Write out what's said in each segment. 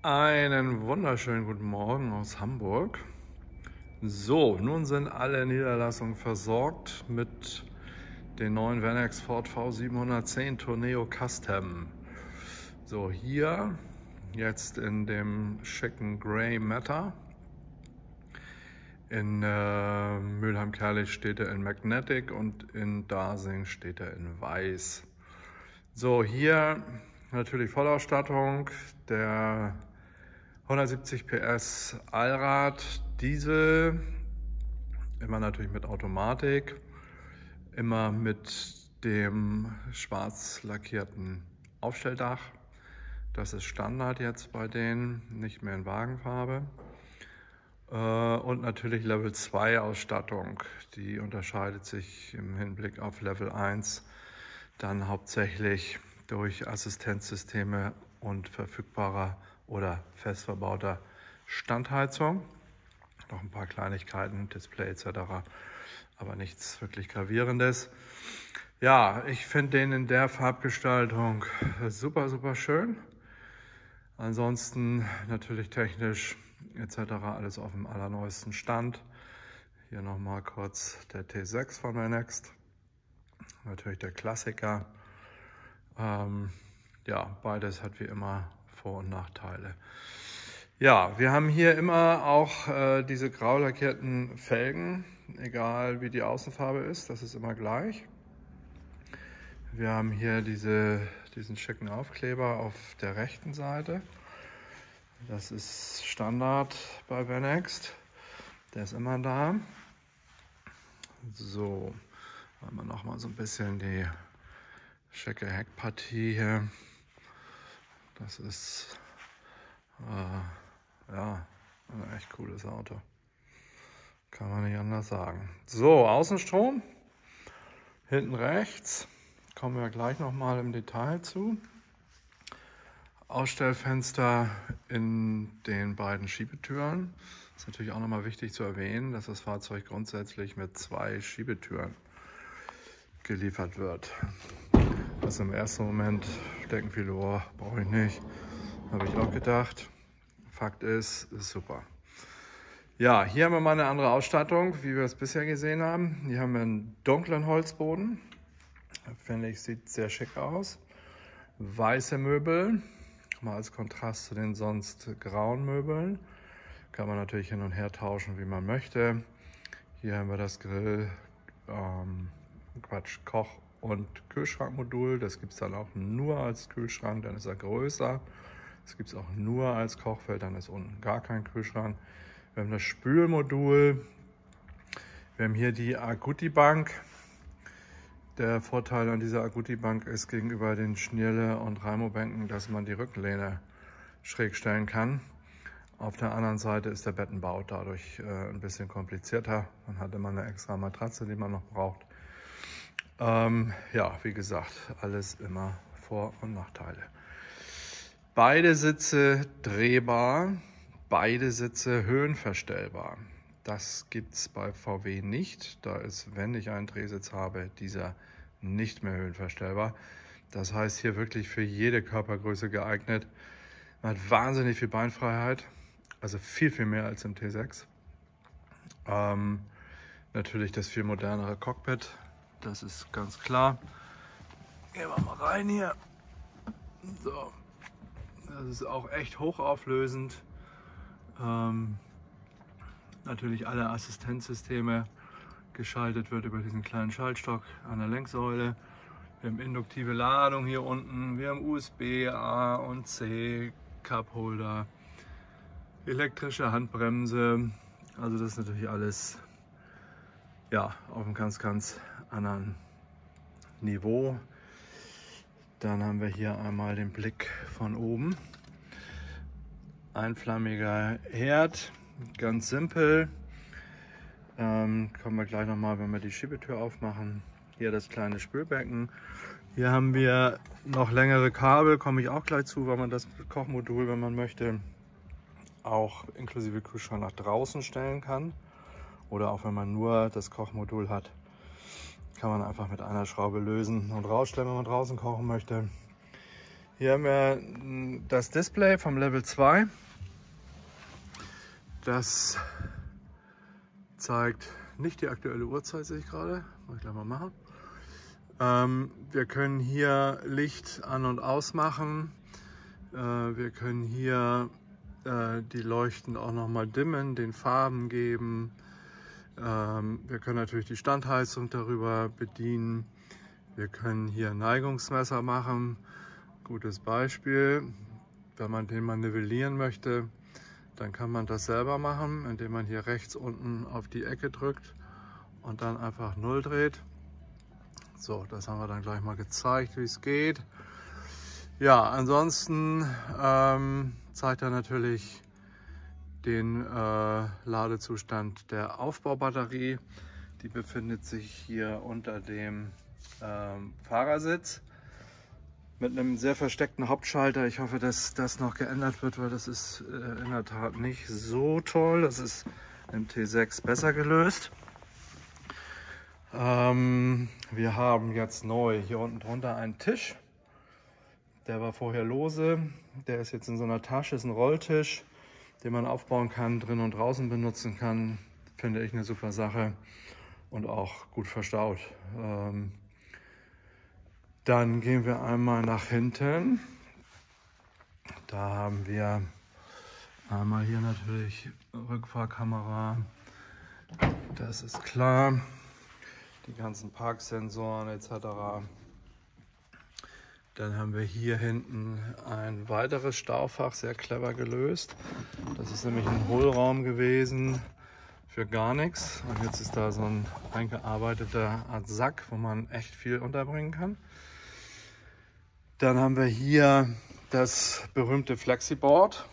Einen wunderschönen guten Morgen aus Hamburg. So, nun sind alle Niederlassungen versorgt mit den neuen Venex Ford V710 Tourneo Custom. So, hier jetzt in dem schicken Grey Matter. In äh, Mülheim-Kerlich steht er in Magnetic und in Dasing steht er in Weiß. So, hier natürlich Vollausstattung. Der 170 PS Allrad, Diesel, immer natürlich mit Automatik, immer mit dem schwarz lackierten Aufstelldach. Das ist Standard jetzt bei denen, nicht mehr in Wagenfarbe. Äh, und natürlich Level 2 Ausstattung, die unterscheidet sich im Hinblick auf Level 1 dann hauptsächlich durch Assistenzsysteme und verfügbarer oder fest verbauter Standheizung. Noch ein paar Kleinigkeiten, Display etc., aber nichts wirklich gravierendes. Ja, ich finde den in der Farbgestaltung super, super schön. Ansonsten natürlich technisch etc. alles auf dem allerneuesten Stand. Hier nochmal kurz der T6 von Next. Natürlich der Klassiker. Ähm, ja, beides hat wie immer Vor- und Nachteile. Ja, wir haben hier immer auch äh, diese grau lackierten Felgen, egal wie die Außenfarbe ist, das ist immer gleich. Wir haben hier diese, diesen schicken Aufkleber auf der rechten Seite. Das ist Standard bei Venext. Der ist immer da. So, haben wir noch mal so ein bisschen die schicke Heckpartie hier. Das ist äh, ja ein echt cooles Auto. Kann man nicht anders sagen. So, Außenstrom. Hinten rechts. Kommen wir gleich noch mal im Detail zu. Ausstellfenster in den beiden Schiebetüren. Ist natürlich auch nochmal wichtig zu erwähnen, dass das Fahrzeug grundsätzlich mit zwei Schiebetüren geliefert wird. Also im ersten Moment denken viele, oh, brauche ich nicht. Habe ich auch gedacht. Fakt ist, ist super. Ja, hier haben wir mal eine andere Ausstattung, wie wir es bisher gesehen haben. Hier haben wir einen dunklen Holzboden. Finde ich, sieht sehr schick aus. Weiße Möbel, mal als Kontrast zu den sonst grauen Möbeln. Kann man natürlich hin und her tauschen, wie man möchte. Hier haben wir das Grill, ähm, Quatsch, Koch- und Kühlschrankmodul. Das gibt es dann auch nur als Kühlschrank, dann ist er größer. Das gibt es auch nur als Kochfeld, dann ist unten gar kein Kühlschrank. Wir haben das Spülmodul. Wir haben hier die Aguti-Bank. Der Vorteil an dieser Aguti-Bank ist gegenüber den Schnirle- und Raimo-Bänken, dass man die Rückenlehne schräg stellen kann. Auf der anderen Seite ist der Bettenbau dadurch äh, ein bisschen komplizierter. Man hat immer eine extra Matratze, die man noch braucht. Ähm, ja, wie gesagt, alles immer Vor- und Nachteile. Beide Sitze drehbar, beide Sitze höhenverstellbar. Das gibt es bei VW nicht. Da ist, wenn ich einen Drehsitz habe, dieser nicht mehr höhenverstellbar. Das heißt hier wirklich für jede Körpergröße geeignet. Man hat wahnsinnig viel Beinfreiheit, also viel, viel mehr als im T6. Ähm, natürlich das viel modernere Cockpit, das ist ganz klar. Gehen wir mal rein hier. So. Das ist auch echt hochauflösend. Ähm, natürlich alle Assistenzsysteme geschaltet wird über diesen kleinen Schaltstock an der Lenksäule. Wir haben induktive Ladung hier unten, wir haben USB A und C, Cupholder, elektrische Handbremse. Also das ist natürlich alles ja, auf einem ganz, ganz anderen Niveau. Dann haben wir hier einmal den Blick von oben. Einflammiger Herd, ganz simpel. Ähm, kommen wir gleich nochmal, wenn wir die Schiebetür aufmachen. Hier das kleine Spülbecken. Hier haben wir noch längere Kabel, komme ich auch gleich zu, weil man das Kochmodul, wenn man möchte, auch inklusive Kühlschrank nach draußen stellen kann. Oder auch wenn man nur das Kochmodul hat, kann man einfach mit einer Schraube lösen und rausstellen, wenn man draußen kochen möchte. Hier haben wir das Display vom Level 2. Das zeigt nicht die aktuelle Uhrzeit, sehe ich gerade. Muss ich gleich mal machen. Ähm, wir können hier Licht an- und ausmachen. Äh, wir können hier äh, die Leuchten auch noch mal dimmen, den Farben geben. Ähm, wir können natürlich die Standheizung darüber bedienen. Wir können hier Neigungsmesser machen. Gutes Beispiel, wenn man den mal nivellieren möchte, dann kann man das selber machen, indem man hier rechts unten auf die Ecke drückt und dann einfach 0 dreht. So, das haben wir dann gleich mal gezeigt, wie es geht. Ja, ansonsten ähm, zeigt er natürlich den äh, Ladezustand der Aufbaubatterie. Die befindet sich hier unter dem ähm, Fahrersitz mit einem sehr versteckten Hauptschalter. Ich hoffe, dass das noch geändert wird, weil das ist äh, in der Tat nicht so toll. Das ist im T6 besser gelöst. Ähm, wir haben jetzt neu hier unten drunter einen Tisch. Der war vorher lose. Der ist jetzt in so einer Tasche, ist ein Rolltisch, den man aufbauen kann, drin und draußen benutzen kann. Finde ich eine super Sache und auch gut verstaut. Ähm, dann gehen wir einmal nach hinten. Da haben wir einmal hier natürlich Rückfahrkamera. Das ist klar. Die ganzen Parksensoren etc. Dann haben wir hier hinten ein weiteres Staufach, sehr clever gelöst. Das ist nämlich ein Hohlraum gewesen für gar nichts. Und jetzt ist da so ein eingearbeiteter Art Sack, wo man echt viel unterbringen kann. Dann haben wir hier das berühmte Flexiboard.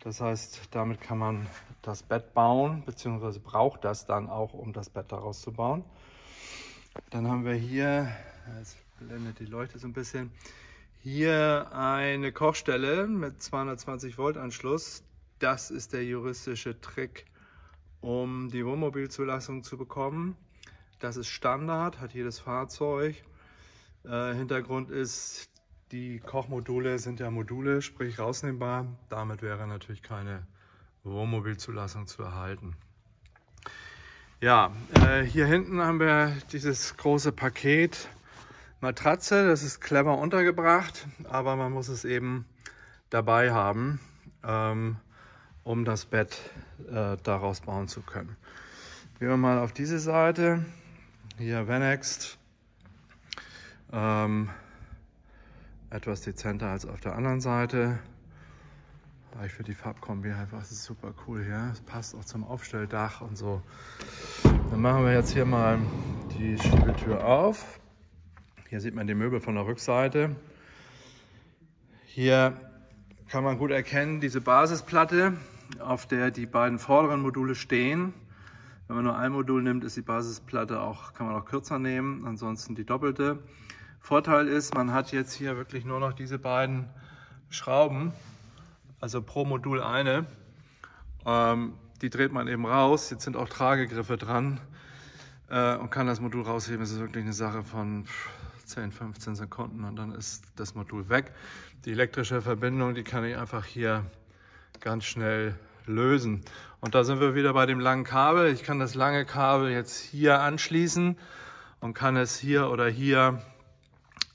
Das heißt, damit kann man das Bett bauen, beziehungsweise braucht das dann auch, um das Bett daraus zu bauen. Dann haben wir hier, jetzt blendet die Leuchte so ein bisschen, hier eine Kochstelle mit 220 Volt Anschluss. Das ist der juristische Trick, um die Wohnmobilzulassung zu bekommen. Das ist Standard, hat jedes Fahrzeug. Äh, Hintergrund ist, die Kochmodule sind ja Module, sprich rausnehmbar. Damit wäre natürlich keine Wohnmobilzulassung zu erhalten. Ja, äh, hier hinten haben wir dieses große Paket Matratze. Das ist clever untergebracht, aber man muss es eben dabei haben, ähm, um das Bett äh, daraus bauen zu können. Gehen wir mal auf diese Seite. Hier Venext. Ähm, etwas dezenter als auf der anderen Seite. Ich finde die Farbkombi einfach super cool hier. Es passt auch zum Aufstelldach und so. Dann machen wir jetzt hier mal die Schiebetür auf. Hier sieht man die Möbel von der Rückseite. Hier kann man gut erkennen, diese Basisplatte, auf der die beiden vorderen Module stehen. Wenn man nur ein Modul nimmt, ist die Basisplatte auch, kann man auch kürzer nehmen, ansonsten die doppelte. Vorteil ist, man hat jetzt hier wirklich nur noch diese beiden Schrauben, also pro Modul eine. Ähm, die dreht man eben raus. Jetzt sind auch Tragegriffe dran äh, und kann das Modul rausheben. Es ist wirklich eine Sache von 10, 15 Sekunden und dann ist das Modul weg. Die elektrische Verbindung, die kann ich einfach hier ganz schnell lösen. Und da sind wir wieder bei dem langen Kabel. Ich kann das lange Kabel jetzt hier anschließen und kann es hier oder hier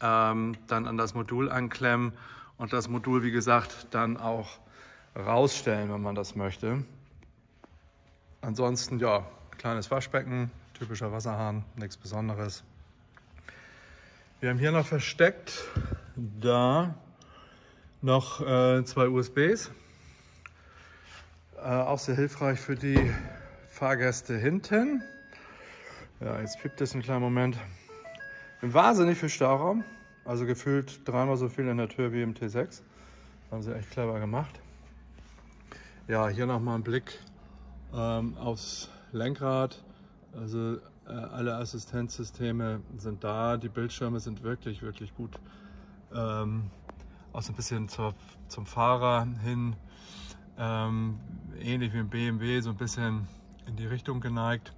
ähm, dann an das Modul anklemmen und das Modul, wie gesagt, dann auch rausstellen, wenn man das möchte. Ansonsten, ja, kleines Waschbecken, typischer Wasserhahn, nichts Besonderes. Wir haben hier noch versteckt, da noch äh, zwei USBs. Äh, auch sehr hilfreich für die Fahrgäste hinten. Ja, jetzt piept es einen kleinen Moment. Wahnsinnig viel Stauraum, also gefühlt dreimal so viel in der Tür wie im T6. Haben sie echt clever gemacht. Ja, hier nochmal ein Blick ähm, aufs Lenkrad. Also alle Assistenzsysteme sind da. Die Bildschirme sind wirklich, wirklich gut. Ähm, auch so ein bisschen zur, zum Fahrer hin. Ähm, ähnlich wie im BMW, so ein bisschen in die Richtung geneigt.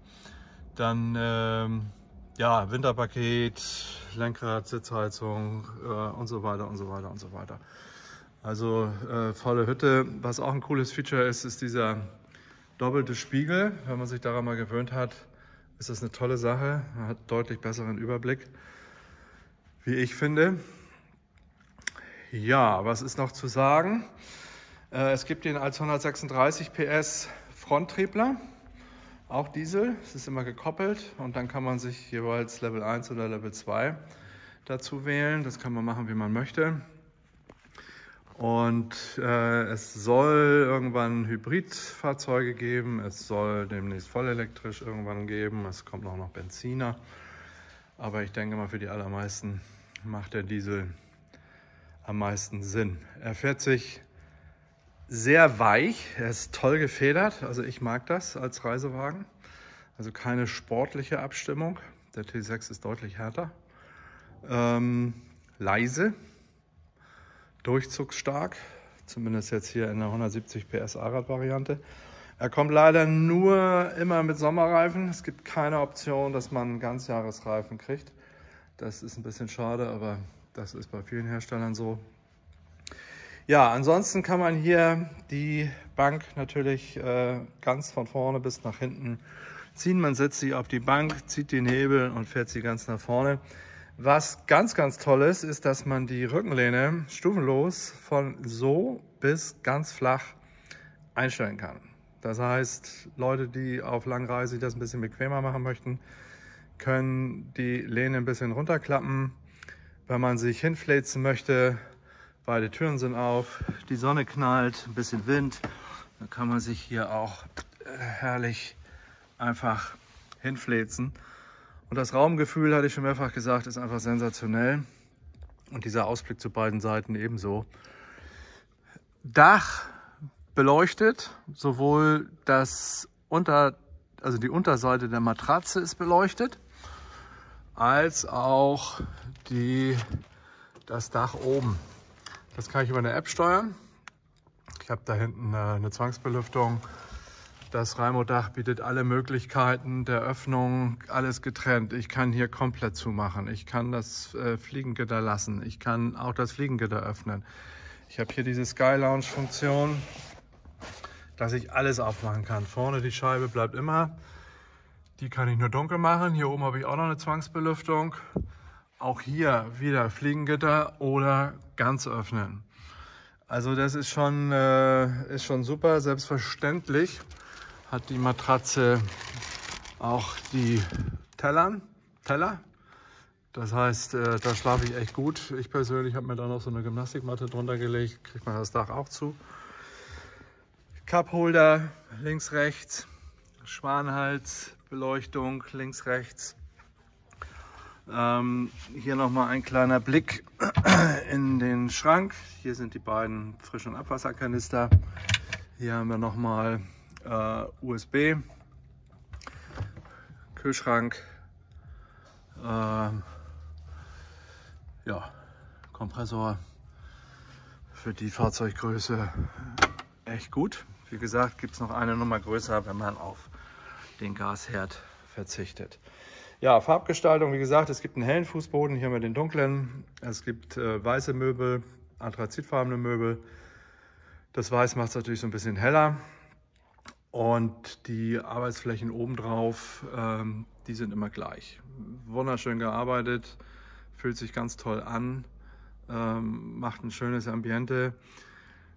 Dann ähm, ja, Winterpaket, Lenkrad, Sitzheizung äh, und so weiter und so weiter und so weiter. Also äh, volle Hütte. Was auch ein cooles Feature ist, ist dieser doppelte Spiegel. Wenn man sich daran mal gewöhnt hat, ist das eine tolle Sache. Man hat deutlich besseren Überblick, wie ich finde. Ja, was ist noch zu sagen? Äh, es gibt den als 136 PS Fronttriebler, auch Diesel. Es ist immer gekoppelt und dann kann man sich jeweils Level 1 oder Level 2 dazu wählen. Das kann man machen, wie man möchte. Und äh, es soll irgendwann Hybridfahrzeuge geben, es soll demnächst vollelektrisch irgendwann geben, es kommt auch noch Benziner. Aber ich denke mal, für die allermeisten macht der Diesel am meisten Sinn. Er fährt sich sehr weich, er ist toll gefedert, also ich mag das als Reisewagen. Also keine sportliche Abstimmung, der T6 ist deutlich härter. Ähm, leise, durchzugsstark, zumindest jetzt hier in der 170 PS A-Rad-Variante. Er kommt leider nur immer mit Sommerreifen. Es gibt keine Option, dass man Ganzjahresreifen kriegt. Das ist ein bisschen schade, aber das ist bei vielen Herstellern so. Ja, ansonsten kann man hier die Bank natürlich äh, ganz von vorne bis nach hinten ziehen. Man setzt sie auf die Bank, zieht den Hebel und fährt sie ganz nach vorne. Was ganz, ganz toll ist, ist, dass man die Rückenlehne stufenlos von so bis ganz flach einstellen kann. Das heißt, Leute, die auf Langreise das ein bisschen bequemer machen möchten, können die Lehne ein bisschen runterklappen. Wenn man sich hinfläzen möchte, beide Türen sind auf, die Sonne knallt, ein bisschen Wind, dann kann man sich hier auch äh, herrlich einfach hinfläzen. Und das Raumgefühl, hatte ich schon mehrfach gesagt, ist einfach sensationell. Und dieser Ausblick zu beiden Seiten ebenso. Dach beleuchtet, sowohl das unter, also die Unterseite der Matratze ist beleuchtet, als auch die, das Dach oben. Das kann ich über eine App steuern. Ich habe da hinten eine Zwangsbelüftung das Raimo-Dach bietet alle Möglichkeiten der Öffnung, alles getrennt. Ich kann hier komplett zumachen. Ich kann das äh, Fliegengitter lassen. Ich kann auch das Fliegengitter öffnen. Ich habe hier diese Sky Lounge Funktion, dass ich alles aufmachen kann. Vorne die Scheibe bleibt immer. Die kann ich nur dunkel machen. Hier oben habe ich auch noch eine Zwangsbelüftung. Auch hier wieder Fliegengitter oder ganz öffnen. Also das ist schon, äh, ist schon super, selbstverständlich hat die Matratze auch die Tellern, Teller. Das heißt, äh, da schlafe ich echt gut. Ich persönlich habe mir da noch so eine Gymnastikmatte drunter gelegt, kriegt man das Dach auch zu. Cupholder links, rechts, Schwanhals, Beleuchtung links, rechts. Ähm, hier nochmal ein kleiner Blick in den Schrank. Hier sind die beiden Frisch- und Abwasserkanister. Hier haben wir nochmal äh, USB, Kühlschrank, äh, ja, Kompressor für die Fahrzeuggröße echt gut. Wie gesagt, gibt es noch eine Nummer größer, wenn man auf den Gasherd verzichtet. Ja, Farbgestaltung, wie gesagt, es gibt einen hellen Fußboden, hier haben wir den dunklen. Es gibt äh, weiße Möbel, anthrazitfarbene Möbel. Das Weiß macht es natürlich so ein bisschen heller. Und die Arbeitsflächen obendrauf, ähm, die sind immer gleich. Wunderschön gearbeitet, fühlt sich ganz toll an, ähm, macht ein schönes Ambiente.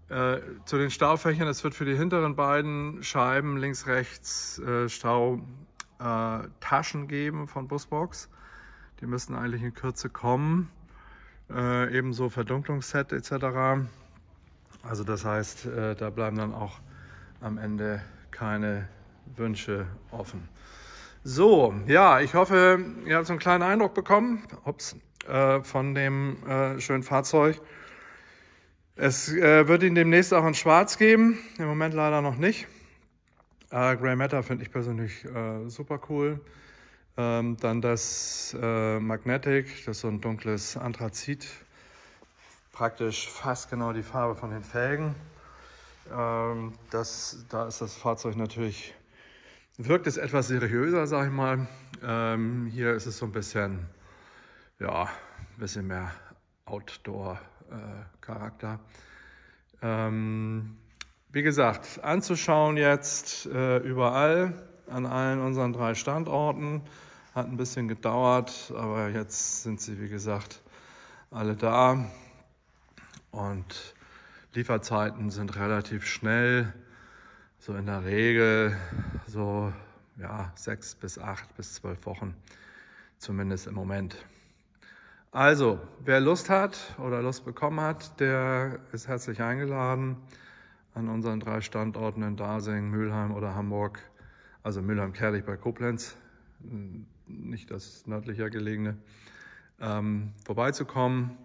Äh, zu den Staufächern, es wird für die hinteren beiden Scheiben links, rechts äh, Stautaschen äh, geben von Busbox. Die müssen eigentlich in Kürze kommen. Äh, ebenso Verdunklungsset etc. Also das heißt, äh, da bleiben dann auch am Ende keine Wünsche offen. So, ja, ich hoffe, ihr habt so einen kleinen Eindruck bekommen ups, äh, von dem äh, schönen Fahrzeug. Es äh, wird ihn demnächst auch in Schwarz geben, im Moment leider noch nicht. Äh, Grey Matter finde ich persönlich äh, super cool. Ähm, dann das äh, Magnetic, das ist so ein dunkles Anthrazit, praktisch fast genau die Farbe von den Felgen. Ähm, das, da ist das Fahrzeug natürlich wirkt es etwas seriöser, sag ich mal. Ähm, hier ist es so ein bisschen, ja, ein bisschen mehr Outdoor-Charakter. Äh, ähm, wie gesagt, anzuschauen jetzt äh, überall an allen unseren drei Standorten. Hat ein bisschen gedauert, aber jetzt sind sie, wie gesagt, alle da. Und Lieferzeiten sind relativ schnell. So in der Regel so ja, sechs bis acht bis zwölf Wochen, zumindest im Moment. Also, wer Lust hat oder Lust bekommen hat, der ist herzlich eingeladen an unseren drei Standorten in Dasing, Mülheim oder Hamburg. Also Mülheim-Kerlich bei Koblenz, nicht das nördlicher gelegene, ähm, vorbeizukommen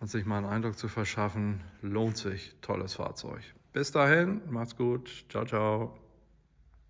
und sich mal einen Eindruck zu verschaffen. Lohnt sich, tolles Fahrzeug. Bis dahin, macht's gut, ciao, ciao.